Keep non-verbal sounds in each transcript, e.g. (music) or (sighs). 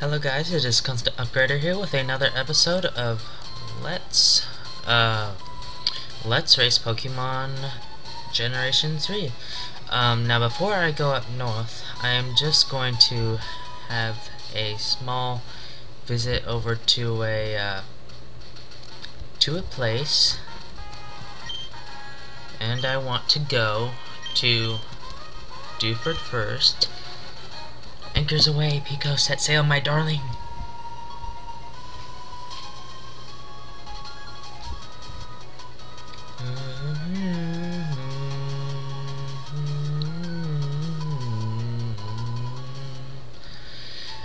Hello guys, it is Constant Upgrader here with another episode of Let's uh Let's Race Pokemon Generation 3. Um, now before I go up north, I am just going to have a small visit over to a uh, to a place. And I want to go to Dewford first Anchors away, Peeko, set sail, my darling.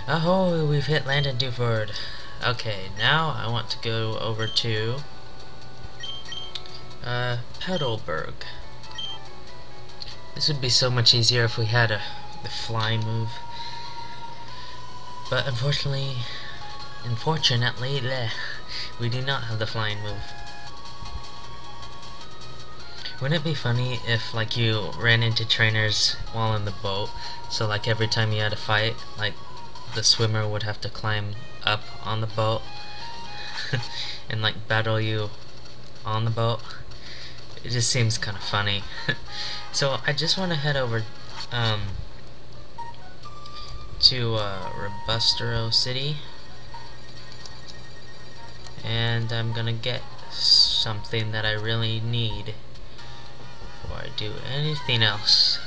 Oh, we've hit land in Dewford. Okay, now I want to go over to uh, Petalburg. This would be so much easier if we had a the fly move. But unfortunately, unfortunately, bleh, we do not have the flying move. Wouldn't it be funny if, like, you ran into trainers while in the boat, so, like, every time you had a fight, like, the swimmer would have to climb up on the boat (laughs) and, like, battle you on the boat? It just seems kind of funny. (laughs) so, I just want to head over, um, to uh, Rustboro City and I'm gonna get something that I really need before I do anything else.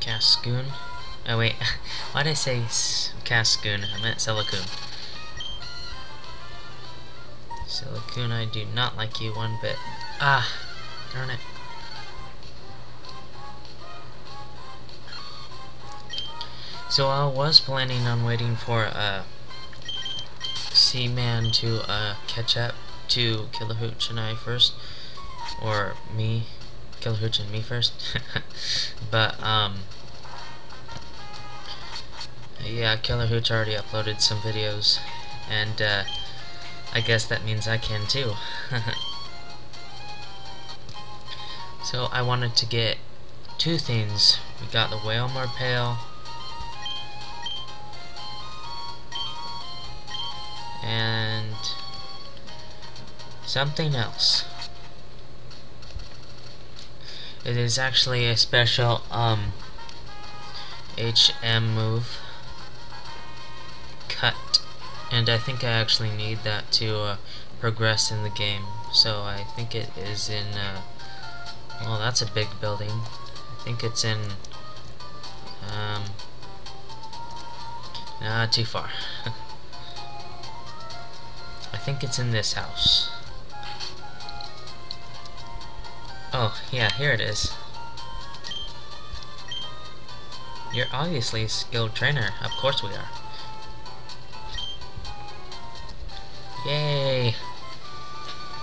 Cascoon? Oh wait, (laughs) why did I say Cascoon? I meant Silicoon. Silicoon, I do not like you one bit. Ah, darn it. So I was planning on waiting for uh, Seaman to uh, catch up to Kilahooch and I first, or me, Kilahooch and me first. (laughs) but um, yeah, Kilahooch already uploaded some videos, and uh, I guess that means I can too. (laughs) so I wanted to get two things. We got the Wailmer Pail and something else. It is actually a special um, HM move. Cut. And I think I actually need that to uh, progress in the game. So I think it is in uh, well that's a big building. I think it's in um, not too far (laughs) think it's in this house. Oh, yeah, here it is. You're obviously a skilled trainer. Of course we are. Yay!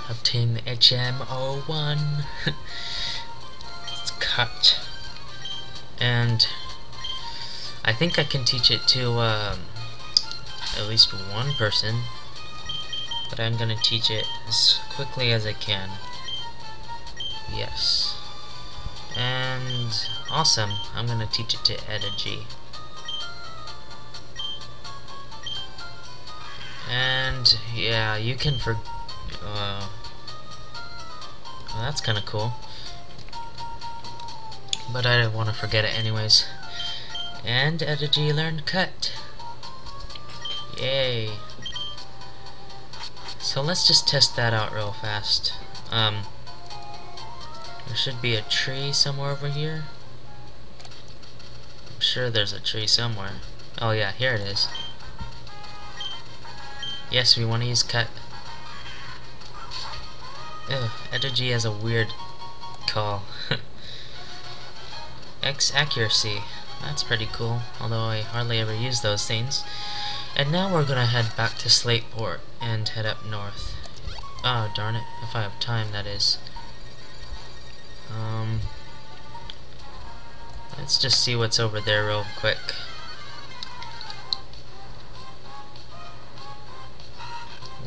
Obtain the HM01. (laughs) it's cut. And I think I can teach it to um, at least one person but I'm gonna teach it as quickly as I can. Yes. And awesome, I'm gonna teach it to Edigy. And yeah, you can for uh, well, that's kind of cool. But I don't want to forget it anyways. And Edigy learned cut. Yay. So let's just test that out real fast. Um, there should be a tree somewhere over here. I'm sure there's a tree somewhere. Oh yeah, here it is. Yes, we want to use cut. Ugh, Edigy has a weird call. (laughs) X accuracy. That's pretty cool, although I hardly ever use those things. And now we're gonna head back to Slateport and head up north. Oh, darn it. If I have time, that is. Um, let's just see what's over there real quick.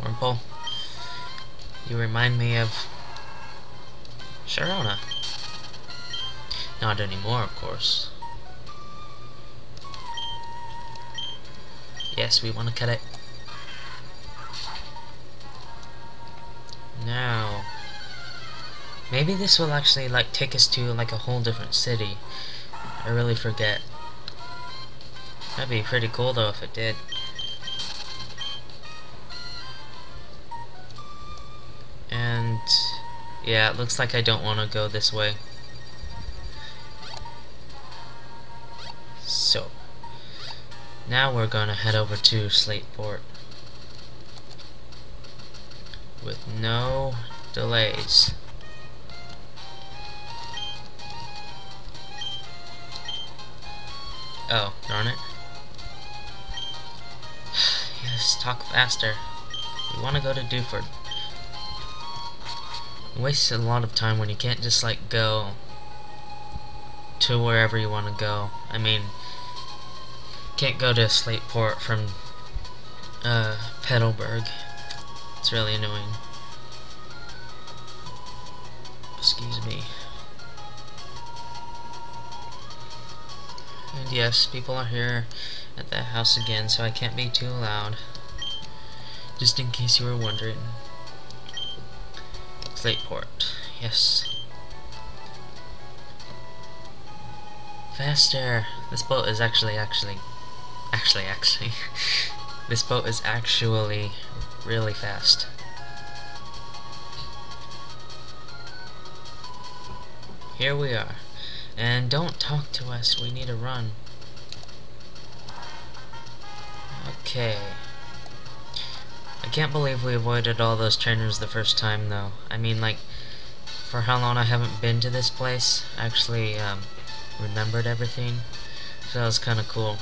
Wurmple. You remind me of Sharona. Not anymore, of course. Yes, we want to cut it. Now, maybe this will actually like take us to like a whole different city. I really forget. That'd be pretty cool though if it did. And yeah, it looks like I don't want to go this way. Now we're gonna head over to Slateport with no delays. Oh, darn it. (sighs) yes, talk faster. We want to go to Dewford. Waste a lot of time when you can't just like go to wherever you want to go. I mean, can't go to Slateport from uh, Petalburg. It's really annoying. Excuse me. And yes, people are here at the house again, so I can't be too loud. Just in case you were wondering. Slateport. Yes. Faster! This boat is actually, actually, actually, actually, (laughs) this boat is actually really fast. Here we are. And don't talk to us, we need to run. Okay. I can't believe we avoided all those trainers the first time, though. I mean, like, for how long I haven't been to this place, actually, um, remembered everything. So that was kind of cool.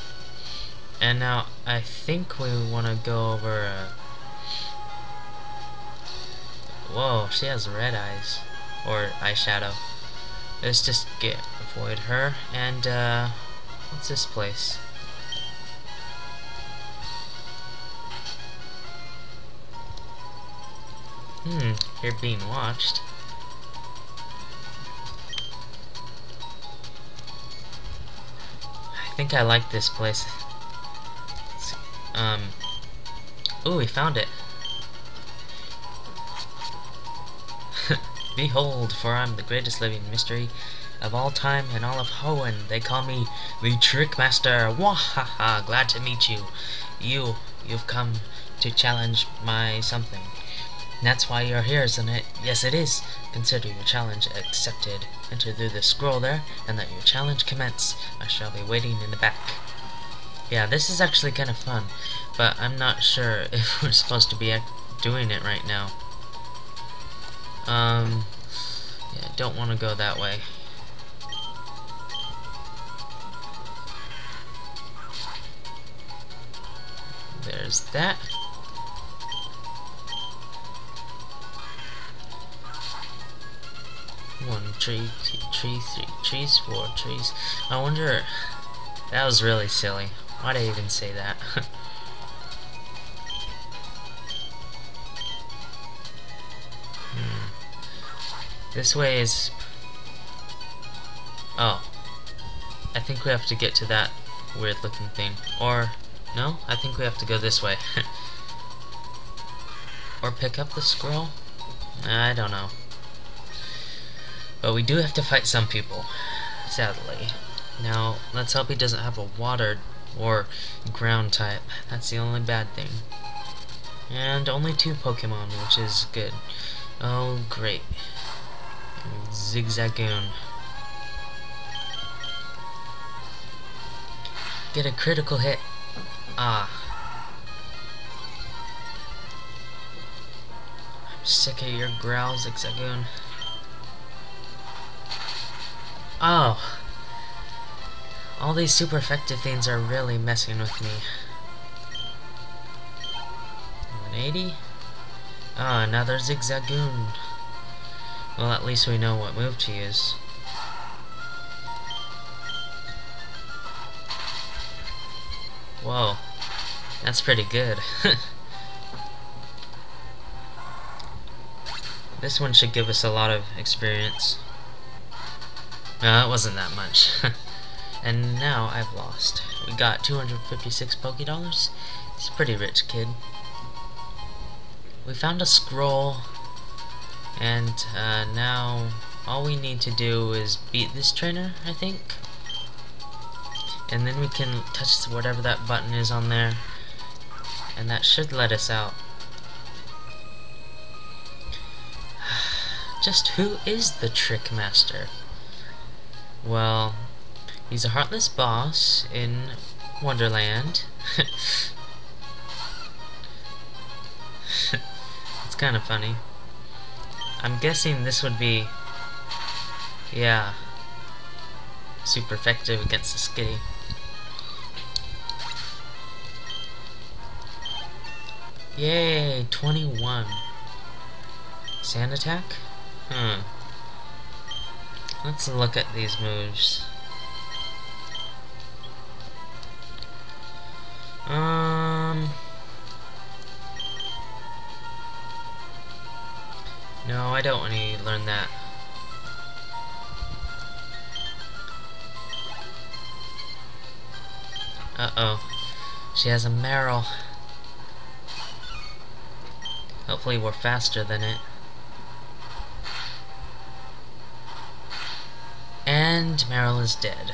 And now, I think we want to go over, uh, Whoa, she has red eyes. Or eyeshadow. Let's just get avoid her. And, uh, what's this place? Hmm, you're being watched. I think I like this place. Um, ooh, we found it. (laughs) Behold, for I'm the greatest living mystery of all time and all of Hoenn. They call me the Trick Trickmaster. Wahaha, glad to meet you. You, you've come to challenge my something. That's why you're here, isn't it? Yes, it is. Consider your challenge accepted. Enter through the scroll there, and let your challenge commence. I shall be waiting in the back. Yeah, this is actually kind of fun, but I'm not sure (laughs) if we're supposed to be doing it right now. Um, yeah, don't want to go that way. There's that. One tree, two tree, three trees, four trees. I wonder... That was really silly. Why'd I even say that? (laughs) hmm. This way is... Oh. I think we have to get to that weird looking thing. Or, no? I think we have to go this way. (laughs) or pick up the scroll? I don't know. But we do have to fight some people, sadly. Now, let's hope he doesn't have a water or ground type. That's the only bad thing. And only two Pokemon, which is good. Oh, great. Zigzagoon. Get a critical hit. Ah. I'm sick of your growls, Zigzagoon. Oh. All these super effective things are really messing with me. 180. Ah, oh, another Zigzagoon. Well, at least we know what move to use. Whoa. That's pretty good. (laughs) this one should give us a lot of experience. No, it wasn't that much. (laughs) And now I've lost. We got 256 Poke Dollars. A pretty rich kid. We found a scroll, and uh, now all we need to do is beat this trainer, I think. And then we can touch whatever that button is on there, and that should let us out. (sighs) Just who is the Trick Master? Well, he's a heartless boss in Wonderland. (laughs) it's kind of funny. I'm guessing this would be, yeah, super effective against the Skitty. Yay, 21. Sand attack? Hmm. Let's look at these moves. I don't want to learn that. Uh-oh. She has a Marill. Hopefully we're faster than it. And Marill is dead.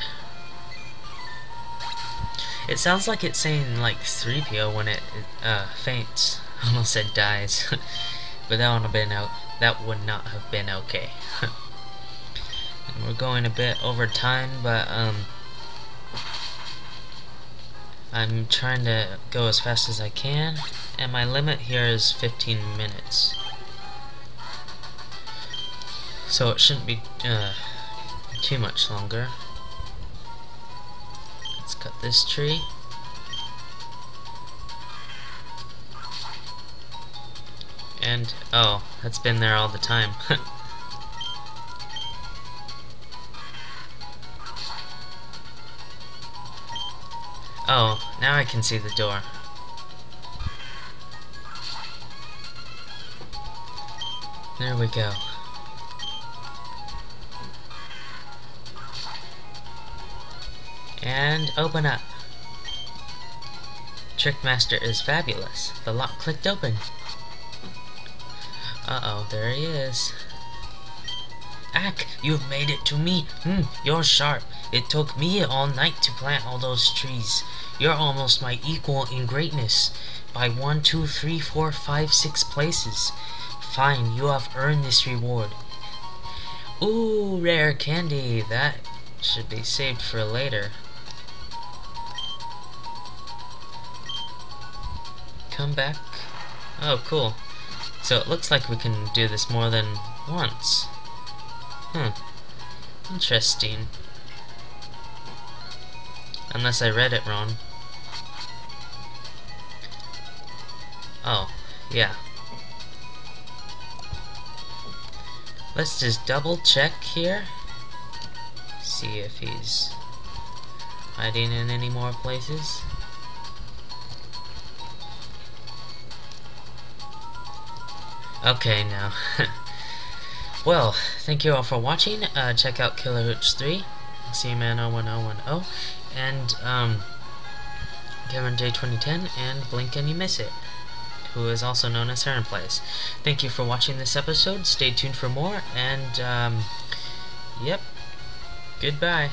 It sounds like it's saying like 3PO when it, uh, faints. (laughs) Almost said dies. (laughs) but that would have been out. That would not have been okay. (laughs) we're going a bit over time, but um, I'm trying to go as fast as I can, and my limit here is 15 minutes. So it shouldn't be uh, too much longer. Let's cut this tree. And, oh, that's been there all the time. (laughs) oh, now I can see the door. There we go. And open up. Trickmaster is fabulous. The lock clicked open. Uh-oh, there he is. Ack, you've made it to me. Hmm, you're sharp. It took me all night to plant all those trees. You're almost my equal in greatness. By one, two, three, four, five, six places. Fine, you have earned this reward. Ooh, rare candy. That should be saved for later. come back? Oh, cool. So it looks like we can do this more than once. Hmm. Interesting. Unless I read it wrong. Oh, yeah. Let's just double check here. See if he's hiding in any more places. Okay, now. (laughs) well, thank you all for watching. Uh, check out Killer Hooch 3, CMan01010, and um, Kevin J2010, and Blink and You Miss It, who is also known as Heron Plays. Thank you for watching this episode. Stay tuned for more, and um, yep, goodbye.